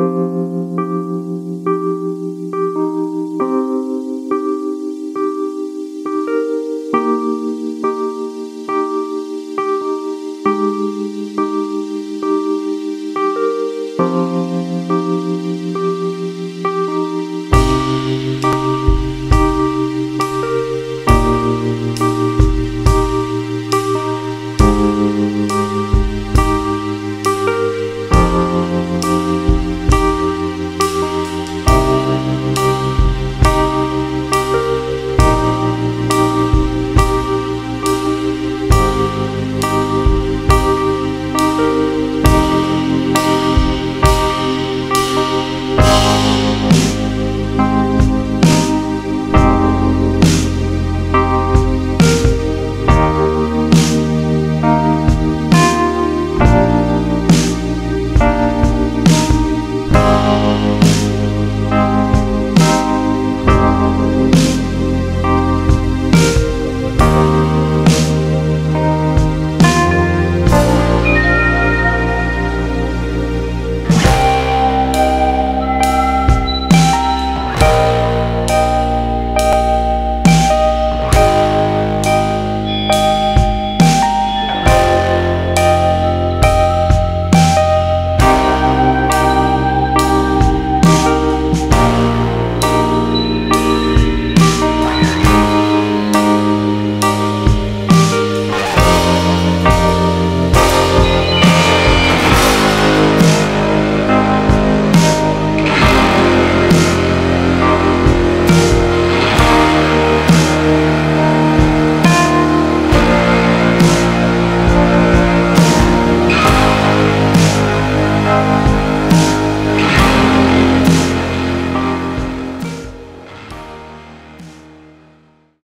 Música